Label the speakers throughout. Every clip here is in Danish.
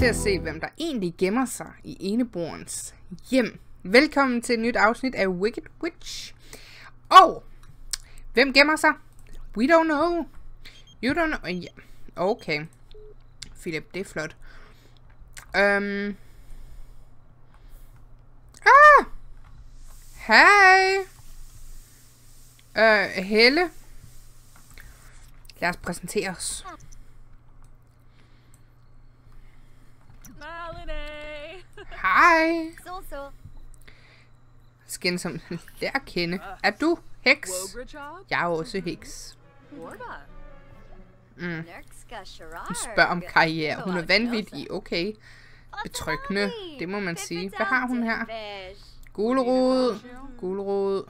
Speaker 1: til at se, hvem der egentlig gemmer sig i eneborens hjem. Velkommen til et nyt afsnit af Wicked Witch. Og, hvem gemmer sig? We don't know. You don't know. Ja, okay. Philip, det er flot. Um. Ah! Hej! Uh, Helle. Lad os præsentere os. Hej! Skin som at kende. Er du heks? Jeg er også heks. Mm. Hun spørger om karriere. Hun er vanvittig. Okay. Betryggende. Det må man sige. Hvad har hun her? Gulerod. Gulerod.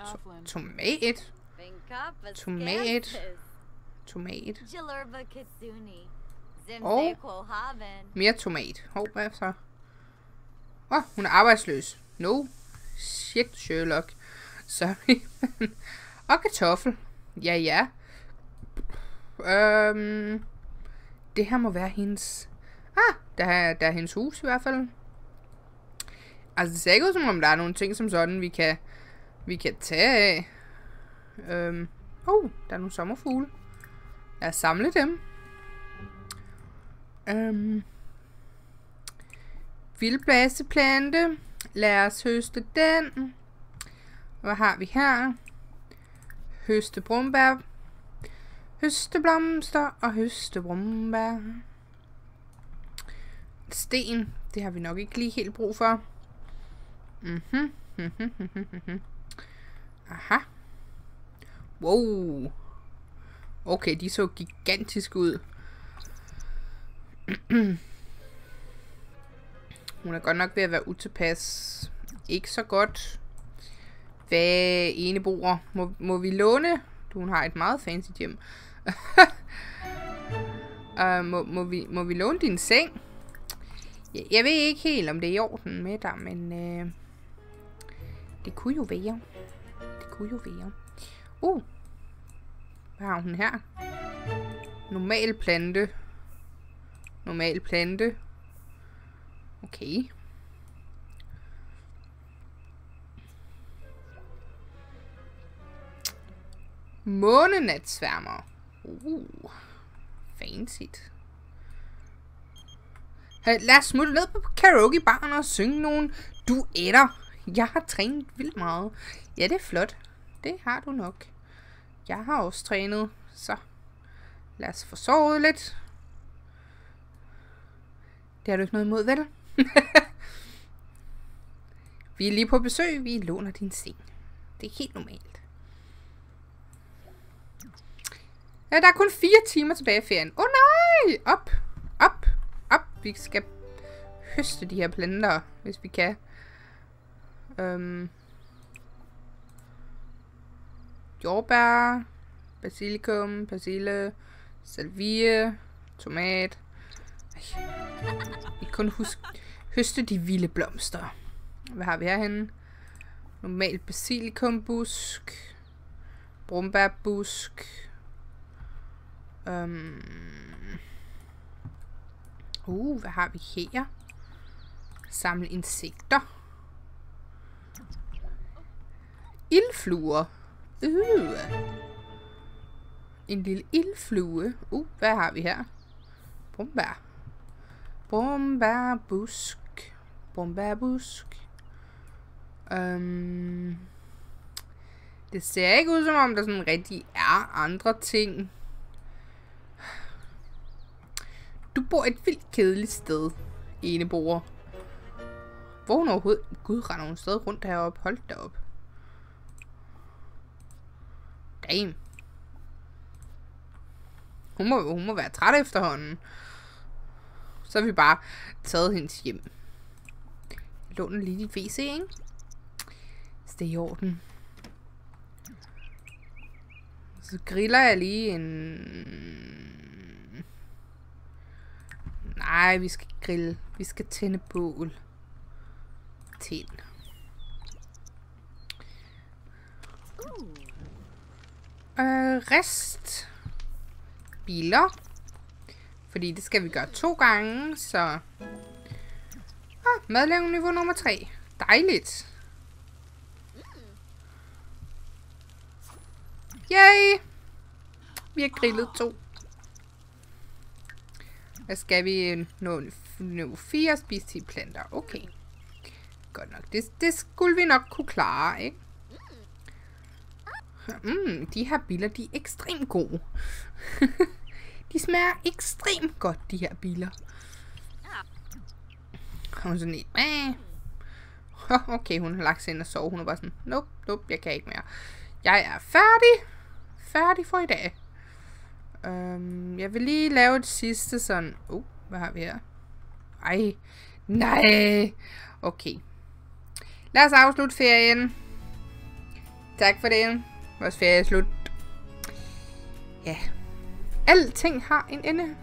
Speaker 2: Afflin.
Speaker 1: Tomat. Tomat. Tomat. Og-. Mere tomat. Hov, hvad så? Åh, oh, hun er arbejdsløs. No. Shit, Sherlock. Sorry. Og kartoffel. Ja, ja. Øhm, det her må være hendes... Ah, der er, der er hendes hus i hvert fald. Altså, det ser ikke ud som om, der er nogle ting som sådan, vi kan, vi kan tage af. Øhm, oh, der er nogle sommerfugle. Lad os samle dem. Øhm, vildblæseplante. Lad os høste den. Hvad har vi her? Høste brumbær. Høste blomster og høste brumbær. Sten. Det har vi nok ikke lige helt brug for. Mhm. mhm, mhm, mhm Aha. Wow. Okay, de så gigantisk ud. Hun er godt nok ved at være utilpas. Ikke så godt. Hvad eneboer? Må, må vi låne? Du, hun har et meget fancy hjem. uh, øh, må, må, vi, må vi låne din seng? Jeg, jeg ved ikke helt, om det er i orden med dig, men... Uh, det kunne jo være. Det kunne jo være. Uh. Hvad har hun her? Normal plante. Normal plante. Okay. Månenatsværmer. Uh. Fancy. Lad os smutte ned på karaokebaren og synge nogle duetter. Jeg har trænet vildt meget. Ja, det er flot. Det har du nok. Jeg har også trænet, så lad os få sovet lidt. Det har du ikke noget imod, vel? vi er lige på besøg. Vi låner din seng. Det er helt normalt. Ja, der er kun fire timer tilbage i ferien. Åh oh, nej! Op! Op! Op! Vi skal høste de her planter, hvis vi kan. Øhm. Jordbær. Basilikum. Persille. Salvie. Tomat. Ej. Jeg kan kun huske høste de vilde blomster. Hvad har vi herhenne? Normal basilikumbusk. Brumbærbusk. Um. Uh, hvad har vi her? Samle insekter. Ildfluer. Uh. En lille ildflue. Uh, hvad har vi her? Brumbær. Brumbærbusk. Brumbærbusk. Um, øhm, det ser ikke ud som om, der sådan rigtig er andre ting. Du bor et vildt kedeligt sted, eneboer. Hvor hun overhovedet... Gud, render hun stadig rundt heroppe. Hold da op. Damn. Hun må, hun må være træt efterhånden. Så har vi bare taget hendes hjem. Jeg låner lige dit WC, ikke? Så det er i orden. Så griller jeg lige en... Nej, vi skal grille. Vi skal tænde bål. Tænd. Øh, rest. Biler. Fordi det skal vi gøre to gange, så... Ah, madlavning niveau nummer 3. Dejligt. Yay! Vi har grillet to. Hvad skal vi øh, nå? niveau 4 spise 10 planter. Okay. Godt nok. Det, det skulle vi nok kunne klare, ikke? Mm, de her biler, de er ekstremt gode. de smager ekstremt godt, de her biller. Hun sådan lidt. Okay, hun har lagt sig ind og sove. Hun er bare sådan, nope, nope, jeg kan ikke mere. Jeg er færdig. Færdig for i dag. Um, jeg vil lige lave et sidste sådan... Uh, hvad har vi her? Ej. Nej. Okay. Lad os afslutte ferien. Tak for det. Vores ferie er slut. Ja. Alting har en ende.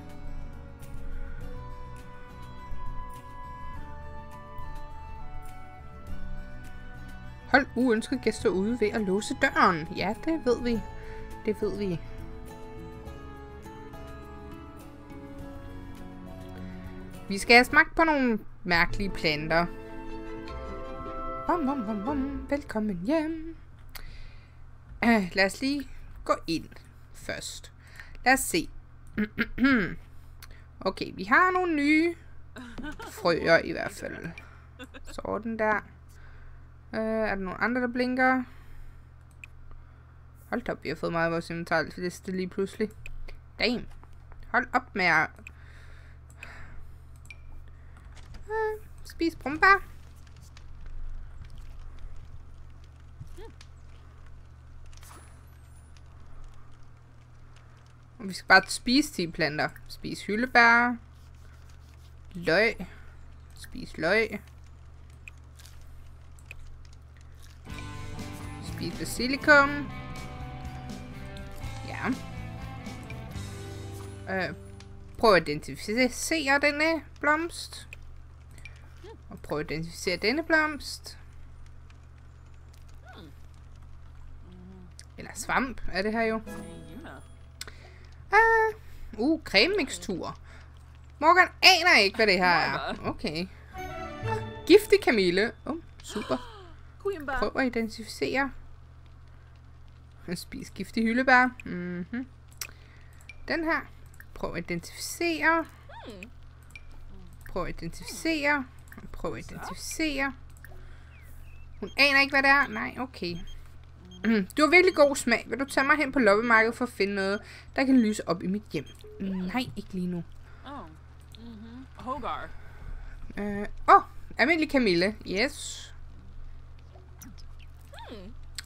Speaker 1: Hold uønskede gæster ude ved at låse døren. Ja, det ved vi. Det ved vi. Vi skal have smagt på nogle mærkelige planter. Bom, bom, bom, bom. Velkommen hjem. Uh, lad os lige gå ind først. Lad os se. okay, vi har nogle nye frøer i hvert fald. Sådan der. Øh, er der nogle andre, der blinker? Hold op, vi har fået meget af vores inventarliste lige pludselig. Damn. Hold op med at... Øh, spis brumbær. Vi skal bare spise 10 planter. Spis hyldebær. Løg. Spis løg. Spis basilikum. Ja. Øh, prøv at identificere denne blomst. Og prøv at identificere denne blomst. Eller svamp er det her jo. Ah, uh, crememixtur. Morgan aner ikke, hvad det her er. Okay. Giftig kamille. Oh, super. Prøv at identificere. Spis giftig hyldebær. Mm -hmm. Den her. Prøv at identificere. Prøv at identificere. Prøv at identificere. Hun aner ikke, hvad det er. Nej, okay. Du har virkelig god smag. Vil du tage mig hen på loppemarkedet for at finde noget, der kan lyse op i mit hjem? Nej, ikke lige nu.
Speaker 2: Oh. Mm-hmm. Hogar.
Speaker 1: Øh, åh, oh, almindelig Camille. Yes.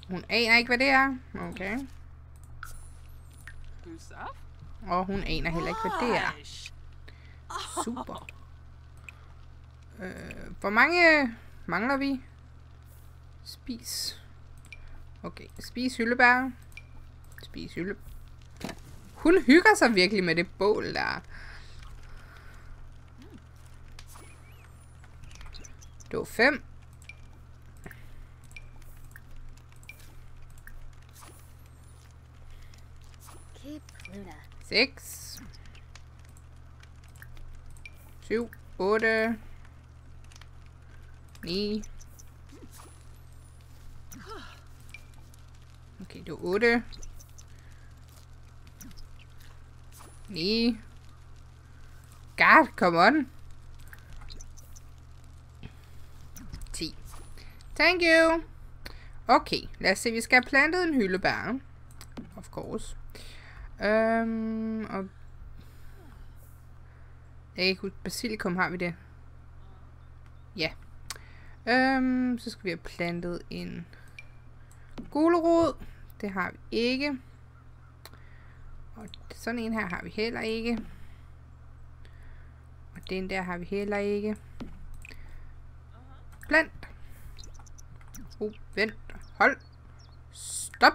Speaker 1: Hun aner ikke, hvad det er. Okay. Og hun aner heller ikke, hvad det er. Super. Øh, hvor mange mangler vi? Spis. Okay, spis hyldebær. Spis hyldebær. Hun hygger sig virkelig med det bål der. Det var fem.
Speaker 3: Keep Luna.
Speaker 1: 6 7 8 9 Okay, det var 8 9 God, come on. 10 Thank you. Okay, lad os se, vi skal have plantet en hyldebær. Of course. Øhm, og... Jeg kan ikke huske, basilikum har vi det. Ja. Øhm, så skal vi have plantet en gulerod. Det har vi ikke. Og sådan en her har vi heller ikke. Og den der har vi heller ikke. Plant. Oh, uh, vent. Hold. Stop.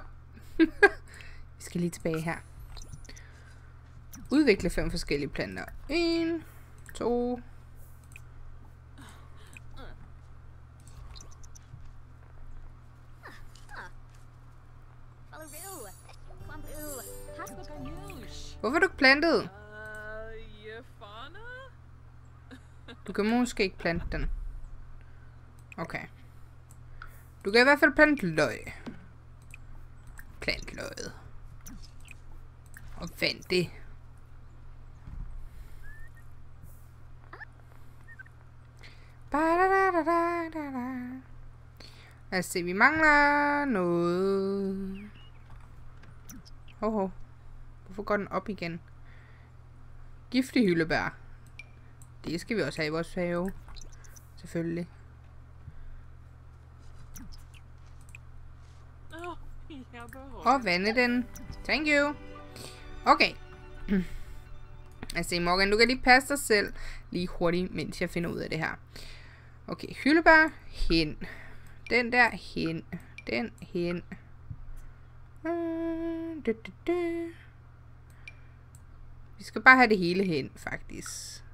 Speaker 1: vi skal lige tilbage her. Udvikle fem forskellige planter. 1, 2, Hvorfor har du ikke plantet?
Speaker 2: You
Speaker 1: Du kan måske ikke plante den. Okay. Du kan i hvert fald plante løg. Plant løget. Og vand det. Lad os se, vi mangler noget. Hov, hov. Hvorfor går den op igen? Giftig hyldebær. Det skal vi også have i vores have. Selvfølgelig. Og vande den. Thank you. Okay. Altså, Morgan, du kan lige passe dig selv lige hurtigt, mens jeg finder ud af det her. Okay, hyldebær hen. Den der hen. Den hen. Mm, du, du, du. Vi skal bare have det hele hen, faktisk.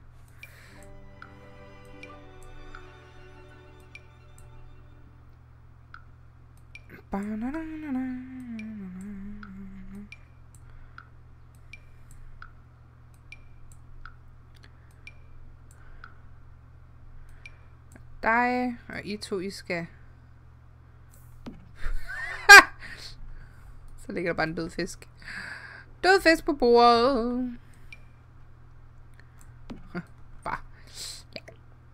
Speaker 1: Ba-na-na-na-na. dig, og I to, I skal... Så ligger der bare en død fisk. Død fisk på bordet. Bare. Ja.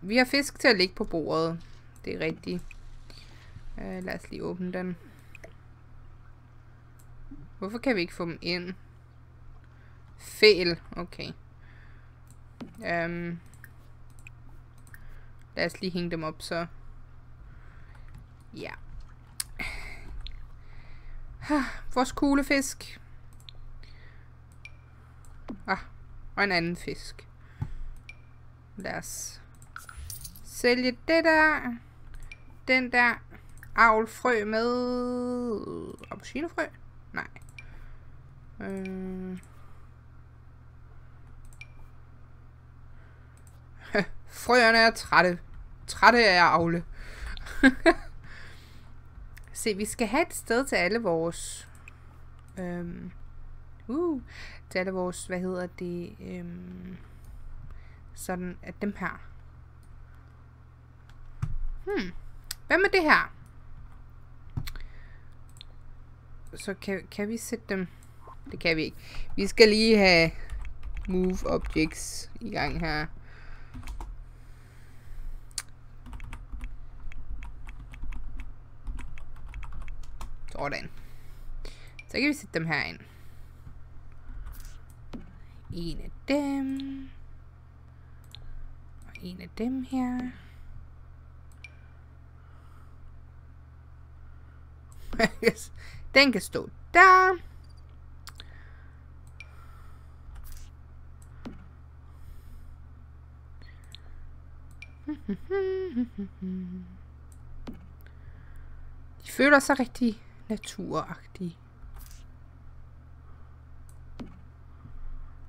Speaker 1: Vi har fisk til at ligge på bordet. Det er rigtigt. Øh, lad os lige åbne den. Hvorfor kan vi ikke få dem ind? Fejl. Okay. Øhm. Lad os lige hænge dem op, så. Ja. Vores kuglefisk. Ah, og en anden fisk. Lad os sælge det der. Den der avlfrø med appelsinefrø? Nej. Øh. Frøerne er trætte. Trætte er jeg avle. Se, vi skal have et sted til alle vores... Øhm, uh, til alle vores, hvad hedder det... Øhm, sådan, at dem her. Hmm. Hvad med det her? Så kan, kan vi sætte dem... Det kan vi ikke. Vi skal lige have move objects i gang her. Sådan. Så kan vi sætte dem her ind. En af dem. Og en af dem her. Den kan stå der. De føler sig rigtig naturagtige.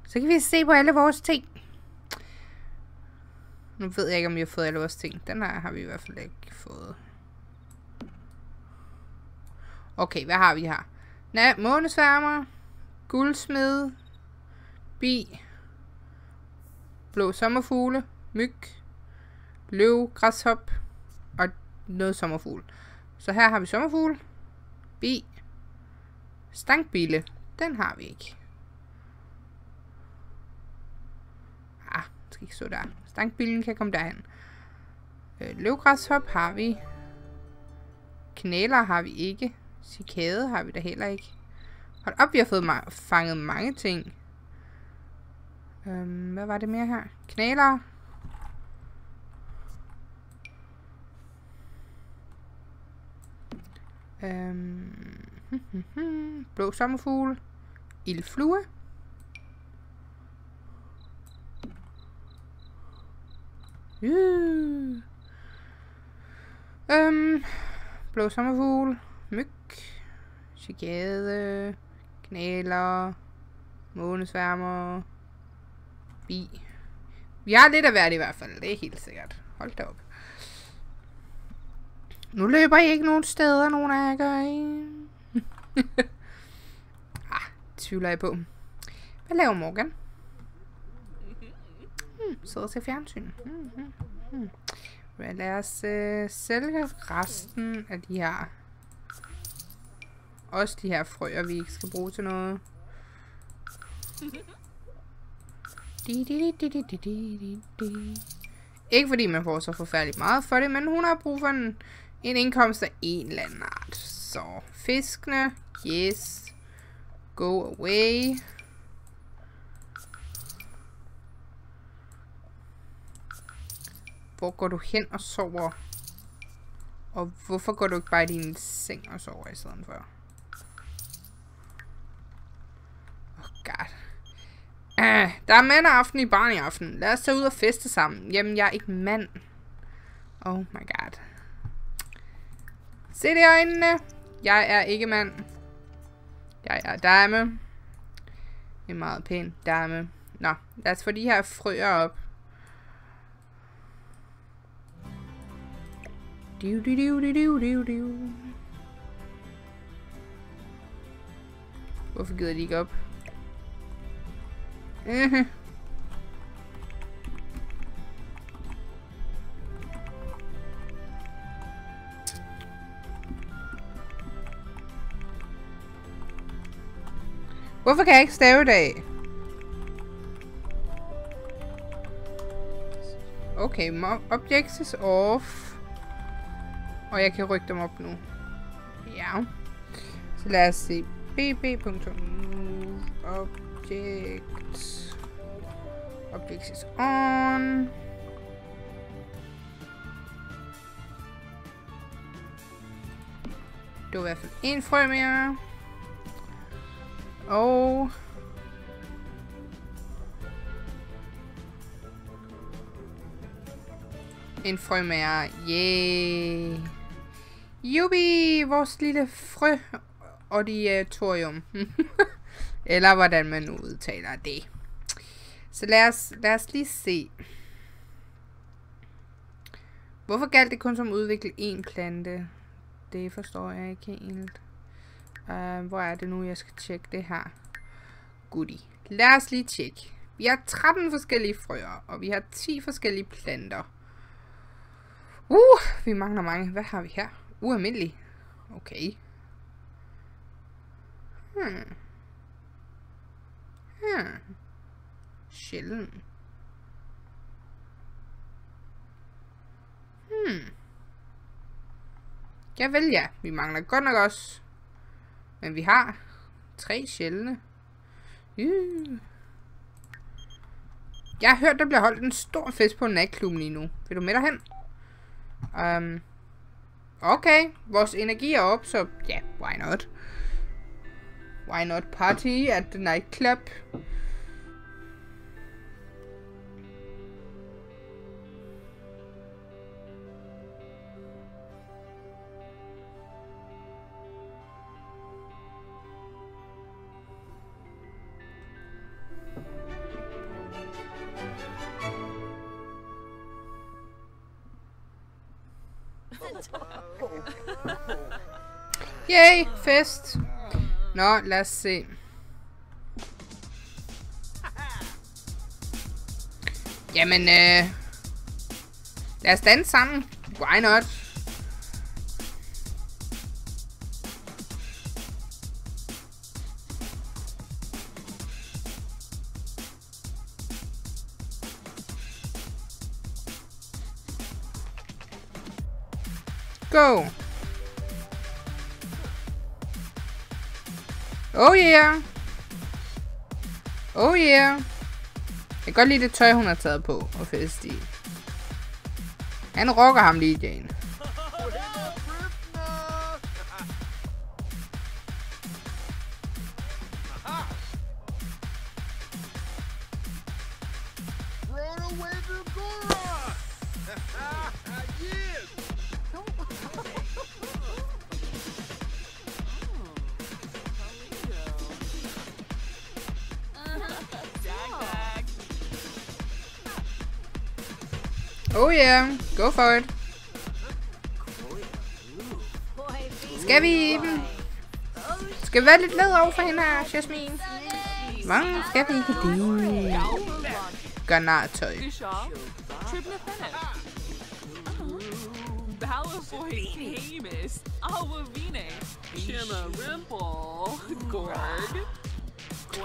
Speaker 1: Så kan vi se på alle vores ting. Nu ved jeg ikke, om vi har fået alle vores ting. Den her har vi i hvert fald ikke fået. Okay, hvad har vi her? Na månesværmer, guldsmed, bi, blå sommerfugle, myg, løv, græshop og noget sommerfugl. Så her har vi sommerfugl, bi, stankbille. Den har vi ikke. Ah, skal ikke stå der. Stankbillen kan komme derhen. Øh, løvgræshop har vi. Knæler har vi ikke. Cikade har vi da heller ikke. Hold op, vi har fået ma fanget mange ting. Øhm, hvad var det mere her? Knæler. Øhm, blå sommerfugl. Ildflue. Uh. Øhm, blå sommerfugl. Myg. Cicade. Knæler. Månesværmer. Bi. Vi har lidt af hvert i hvert fald. Det er helt sikkert. Hold da op. Nu løber I ikke nogen steder, nogen af jer gør I? ah, tvivler jeg på. Hvad laver Morgan? Hmm, sidder til fjernsyn. Hmm, hmm, hmm. Lad os øh, sælge resten af de her. Også de her frøer, vi ikke skal bruge til noget. Ikke fordi man får så forfærdeligt meget for det, men hun har brug for en, en indkomst af en eller anden art. Så fiskene, yes, go away. Hvor går du hen og sover? Og hvorfor går du ikke bare i din seng og sover i stedet for? Oh god. Uh, der er mandaften i barn i aften. Lad os tage ud og feste sammen. Jamen, jeg er ikke mand. Oh my god. Se det i øjnene. Jeg er ikke mand. Jeg er dame. En meget pæn dame. Nå, lad os få de her frøer op. Du, du, du, du, du, du, du. Hvorfor gider de ikke op? Uh Hvorfor kan jeg ikke stave i dag? Okay, objects is off. Og jeg kan rykke dem op nu. Ja. Så lad os se. bb.move up Objects is on. Det var i hvert fald en frø mere. Og... Oh. En frø mere. Yay. Jubi, vores lille frø auditorium. Eller hvordan man nu udtaler det. Så lad os, lad os lige se. Hvorfor galt det kun som udvikle én plante? Det forstår jeg ikke helt. Uh, hvor er det nu, jeg skal tjekke det her? Goodie. Lad os lige tjekke. Vi har 13 forskellige frøer, og vi har 10 forskellige planter. Uh, vi mangler mange. Hvad har vi her? Ualmindelig. Okay. Hmm. Hmm. Sjældent. Hmm. Ja vel ja, vi mangler godt nok også men vi har tre sjældne. Uh. Jeg har hørt, der bliver holdt en stor fest på natklubben lige nu. Vil du med derhen? Um, okay, vores energi er op, så ja, yeah, why not? Why not party at the nightclub? Nå, lad os se. Jamen, øh... Lad os danse sammen. Why not? Go! Oh yeah. Oh yeah. Jeg kan godt lide det tøj, hun har taget på og fest i. Han rocker ham lige, Jane. Oh yeah, go for it. Skal vi... Skal vi være lidt led over for hende her, Jasmine? Hvor skal vi ikke det? Gør nartøj.
Speaker 2: Bishop, Tribnafenet. Balafoy Hamus, Alwavine, Shima Rimple, Gorg,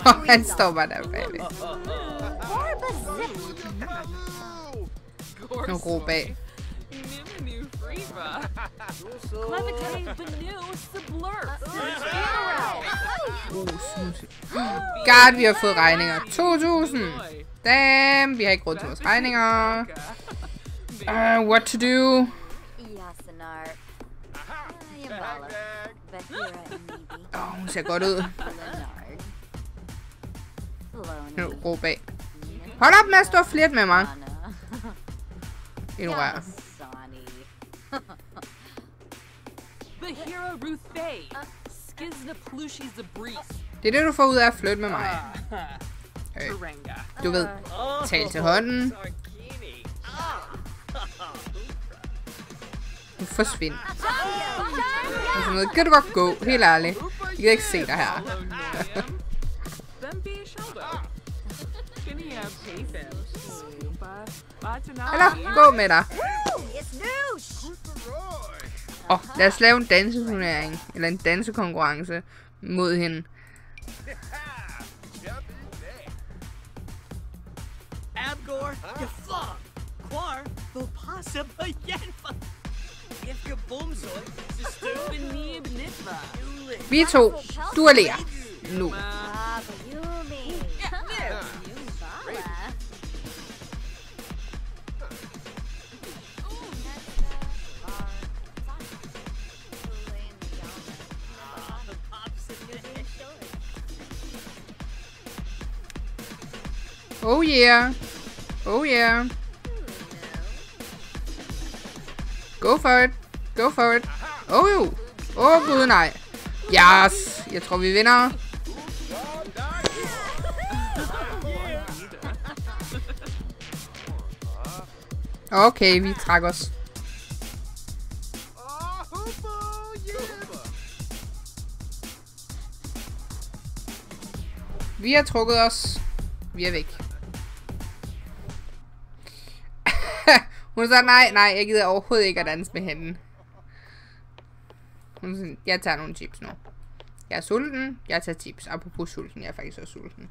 Speaker 1: Og han står bare der bagved. Nu ro bag. God, vi har fået regninger. 2.000. Damn, vi har ikke råd til vores regninger. Uh, what to do? Åh, oh, hun ser godt ud. Nu, ro bag. Hold op med at stå og flirte med mig.
Speaker 2: Zabris,
Speaker 1: Det er det, du får ud af at flytte med mig. Øh,
Speaker 2: Taranga,
Speaker 1: du ved, tal til hånden. Du forsvinder. Og sådan noget. Kan du godt gå, helt ærligt. Jeg kan ikke se dig her. Eller, gå med dig. Åh, oh, lad os lave en danseturnering. Eller en dansekonkurrence mod hende.
Speaker 4: Abgor, Yafla, Quar,
Speaker 2: Benib Nitva,
Speaker 1: Vi to duellerer. Nu. Oh yeah. Oh yeah. Go for it. Go for it. Oh jo. Åh oh, gud nej. Yes. Jeg tror vi vinder. Okay, vi trækker os. Vi har trukket os. Vi er væk. Hun sagde, nej, nej, jeg gider overhovedet ikke at danse med hende. Hun sagde, jeg tager nogle chips nu. Jeg er sulten, jeg tager chips. Apropos sulten, jeg er faktisk også sulten.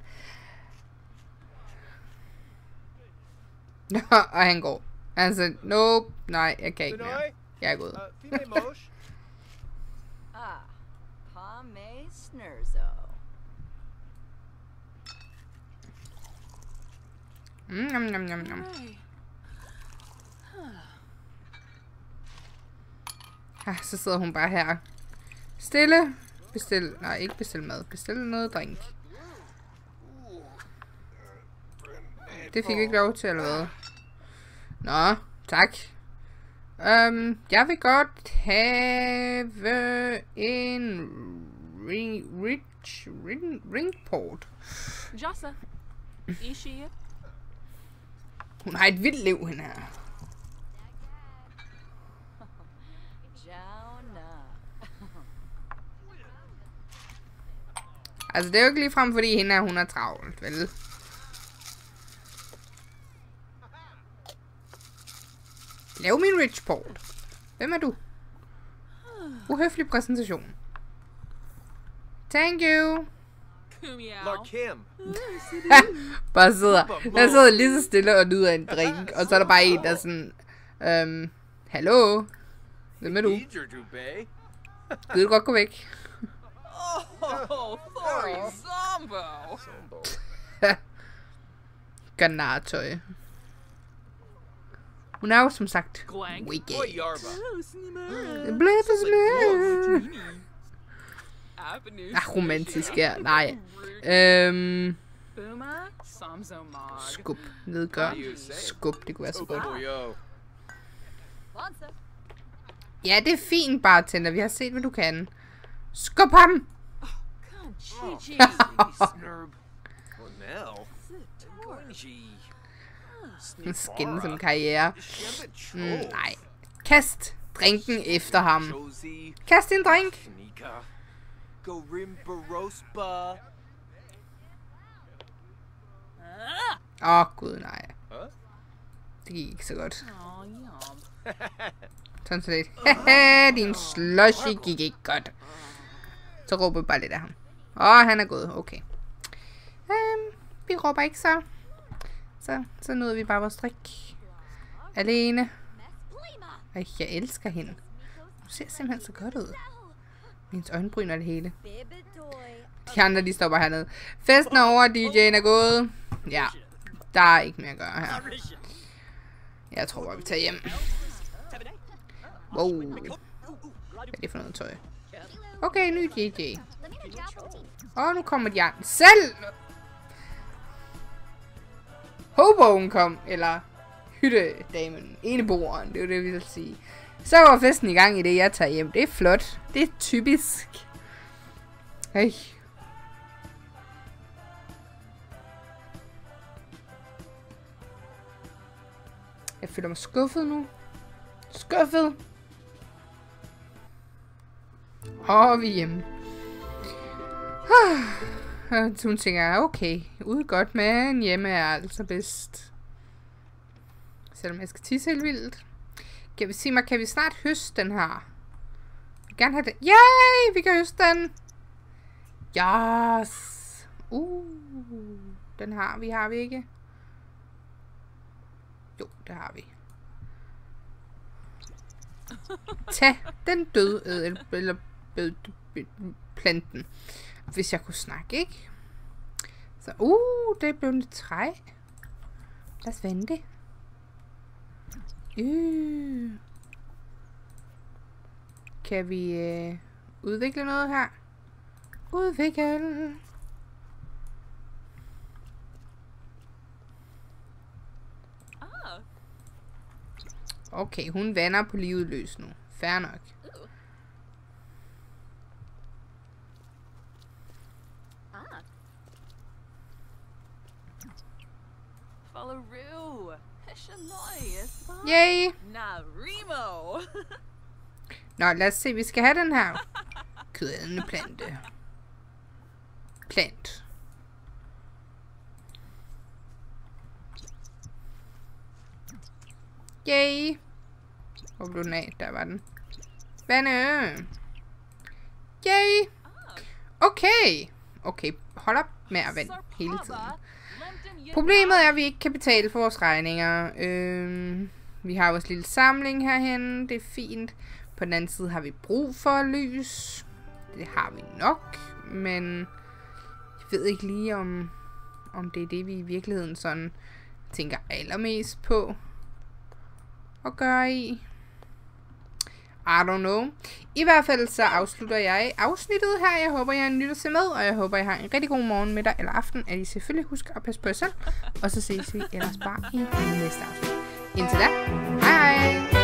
Speaker 1: Nå, og han går. Altså, nope, nej, jeg kan ikke mere. Jeg er gået.
Speaker 3: Ah, Pame Snurzo.
Speaker 1: Mm, nom, nom, nom, nom. Ah, så sidder hun bare her. Stille. Bestil, nej, ikke bestil mad. Bestil noget drink. Det fik vi ikke lov til, eller hvad? Nå, tak. Um, jeg vil godt have en ring, rich, ring, ringport.
Speaker 2: Jassa, Ishi,
Speaker 1: Hun har et vildt liv, hende her. Altså, det er jo ikke ligefrem, fordi hende er, hun er travlt, vel? Lav min rich port. Hvem er du? Uhøflig præsentation. Thank you. Bare sidder. Jeg sidder lige så stille og nyder en drink. Og så er der bare en, der er sådan... Øhm, hallo? Hvem er du? Vil du godt gå væk?
Speaker 2: Oh, Thori Zombo,
Speaker 1: Gør nartøj. Hun er jo som sagt wicked.
Speaker 5: Yarba.
Speaker 1: Blæ, blæ, blæ.
Speaker 2: Avenue,
Speaker 1: Ah, romantisk her. Nej. Øhm, skub. Nedgør. Skub, det kunne være så godt.
Speaker 3: Bonza.
Speaker 1: Ja, det er fint, bartender. Vi har set, hvad du kan. Skub ham!
Speaker 2: Chichi,
Speaker 5: Snurb. Well, now. Goinji.
Speaker 1: Skin som karriere. Mm, nej. Kast drinken efter ham. Kast en drink. Åh, oh, gud nej.
Speaker 5: Huh?
Speaker 1: Det gik ikke så godt. Sådan så lidt. Haha, din slushy gik ikke godt. Så råber bare lidt af ham. Åh, han er gået. Okay. Um, vi råber ikke så. Så, så nåede vi bare vores drik. Alene. Ej, jeg elsker hende. Hun ser simpelthen så godt ud. Hendes øjenbryn og det hele. De andre, de står bare hernede. Festen er over, DJ'en er gået. Ja, der er ikke mere at gøre her. Jeg tror bare, vi tager hjem. Wow. Hvad er det for noget tøj? Okay, ny JJ. Og nu kommer de andre. Selv! Hoboen kom, eller hyttedamen, eneboeren, det er det, vi vil sige. Så var festen i gang i det, jeg tager hjem. Det er flot. Det er typisk. Hey. Jeg føler mig skuffet nu. Skuffet. Og vi er hjemme. Og hun tænker, okay, ude godt, men hjemme er altså bedst. Selvom jeg skal tisse helt vildt. Kan vi sige mig, kan vi snart høste den her? Jeg vil gerne have den. Yay, vi kan høste den. Yes. Uh, den har vi, har vi ikke? Jo, det har vi. Tag den døde eller planten. Hvis jeg kunne snakke, ikke? Så, uh, det er blevet lidt træ. Lad os vente. Øh. Kan vi øh, udvikle noget her? Udvikle.
Speaker 2: Ah,
Speaker 1: Okay, hun vander på livet løs nu. Fair nok. Yay!
Speaker 2: Narimo.
Speaker 1: Nå, lad os se. Vi skal have den her kødædende plante. Plant. Yay! Hvor blev den af? Der var den. Vande! Yay! Okay! Okay, hold op med at vande hele tiden. Problemet er, at vi ikke kan betale for vores regninger. Øhm, vi har vores lille samling herhen. Det er fint. På den anden side har vi brug for lys. Det har vi nok. Men jeg ved ikke lige, om, om det er det, vi i virkeligheden sådan tænker allermest på at gøre i. I don't know. I hvert fald så afslutter jeg afsnittet her. Jeg håber, jeg nytter se med, og jeg håber, jeg har en rigtig god morgen, middag eller aften. At I selvfølgelig husker at passe på jer selv. Og så ses vi ellers bare i næste afsnit. Indtil da, hej hej!